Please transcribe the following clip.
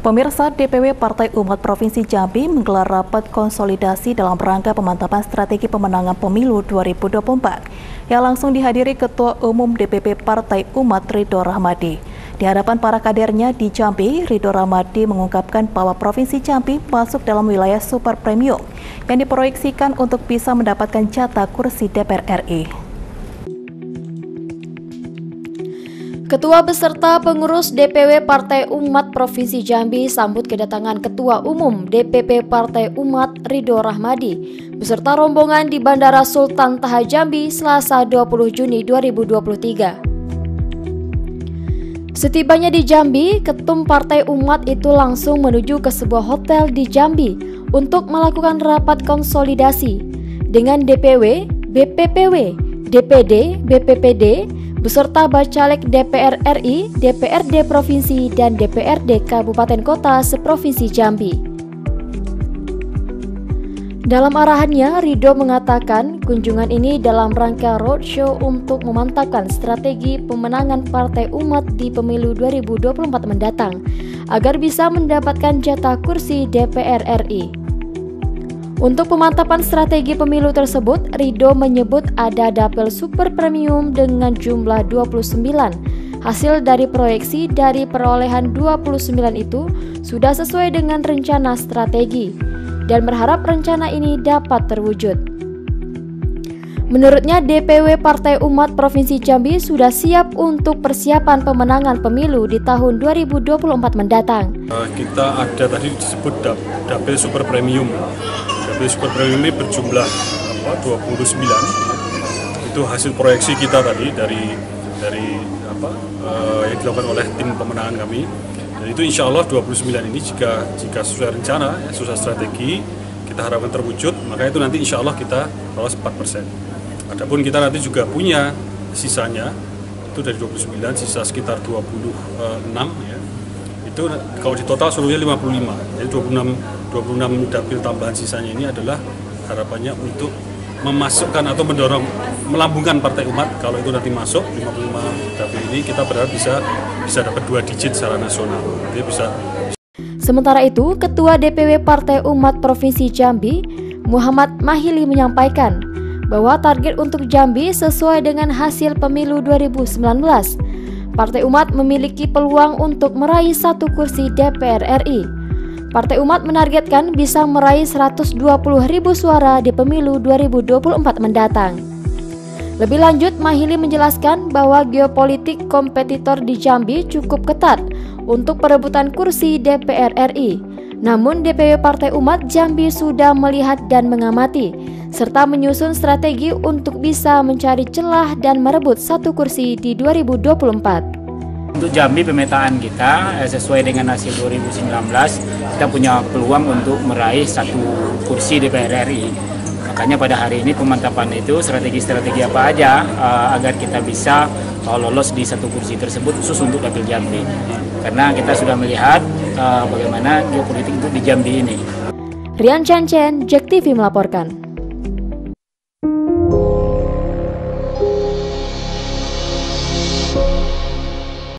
Pemirsa DPW Partai Umat Provinsi Jambi menggelar rapat konsolidasi dalam rangka pemantapan strategi pemenangan pemilu 2024 yang langsung dihadiri Ketua Umum DPP Partai Umat Ridho Rahmadi. Di hadapan para kadernya di Jambi, Ridho Rahmadi mengungkapkan bahwa Provinsi Jambi masuk dalam wilayah super premium yang diproyeksikan untuk bisa mendapatkan jatah kursi DPR RI. Ketua beserta pengurus DPW Partai Umat Provinsi Jambi sambut kedatangan Ketua Umum DPP Partai Umat Ridho Rahmadi beserta rombongan di Bandara Sultan Taha Jambi Selasa 20 Juni 2023. Setibanya di Jambi, Ketum Partai Umat itu langsung menuju ke sebuah hotel di Jambi untuk melakukan rapat konsolidasi dengan DPW, BPPW, DPD, BPPD, beserta Bacalek DPR RI, DPRD Provinsi, dan DPRD Kabupaten Kota seprovinsi Jambi. Dalam arahannya, Rido mengatakan kunjungan ini dalam rangka roadshow untuk memantapkan strategi pemenangan Partai Umat di pemilu 2024 mendatang agar bisa mendapatkan jatah kursi DPR RI. Untuk pemantapan strategi pemilu tersebut, Rido menyebut ada dapil super premium dengan jumlah 29. Hasil dari proyeksi dari perolehan 29 itu sudah sesuai dengan rencana strategi dan berharap rencana ini dapat terwujud. Menurutnya DPW Partai Umat Provinsi Jambi sudah siap untuk persiapan pemenangan pemilu di tahun 2024 mendatang. Eh, kita ada tadi disebut dapil super premium Beli super premium ini berjumlah apa, 29 itu hasil proyeksi kita tadi dari dari apa uh, yang dilakukan oleh tim pemenangan kami dan itu insya Allah 29 ini jika jika sesuai rencana sesuai strategi kita harapkan terwujud maka itu nanti insya Allah kita lolos 4 persen. Adapun kita nanti juga punya sisanya itu dari 29 sisa sekitar 26 ya. Itu kalau di total seluruhnya 55 jadi 26 26 dapil tambahan sisanya ini adalah harapannya untuk memasukkan atau mendorong melambungkan Partai Umat. Kalau itu nanti masuk 55 dapil ini kita berharap bisa bisa dapat dua digit secara nasional. Dia bisa Sementara itu, Ketua DPW Partai Umat Provinsi Jambi, Muhammad Mahili menyampaikan bahwa target untuk Jambi sesuai dengan hasil pemilu 2019. Partai Umat memiliki peluang untuk meraih satu kursi DPR RI. Partai Umat menargetkan bisa meraih 120 ribu suara di pemilu 2024 mendatang. Lebih lanjut, Mahili menjelaskan bahwa geopolitik kompetitor di Jambi cukup ketat untuk perebutan kursi DPR RI. Namun DPW Partai Umat Jambi sudah melihat dan mengamati, serta menyusun strategi untuk bisa mencari celah dan merebut satu kursi di 2024. Untuk Jambi pemetaan kita eh, sesuai dengan hasil 2019 kita punya peluang untuk meraih satu kursi DPR RI. Makanya pada hari ini pemantapan itu strategi-strategi apa aja uh, agar kita bisa uh, lolos di satu kursi tersebut khusus untuk dapil Jambi. Karena kita sudah melihat uh, bagaimana geopolitik untuk di Jambi ini. Rian Chancen, Jack TV melaporkan.